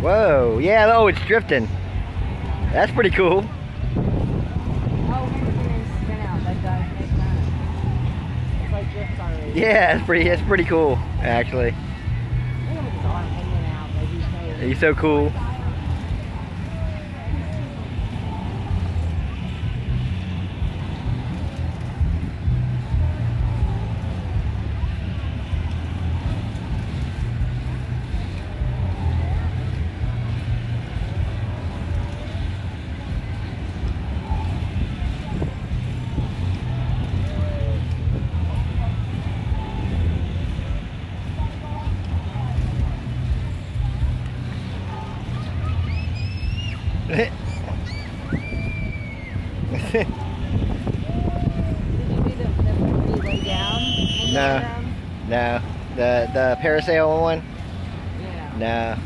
Whoa, yeah, oh, it's drifting. That's pretty cool. Oh, here's the name spin out. That guy make that. It's like drift already. Yeah, it's pretty, it's pretty cool, actually. Look at his arm hanging out. Like he's made. He's so cool. No. no, the the parasail one. Yeah. No,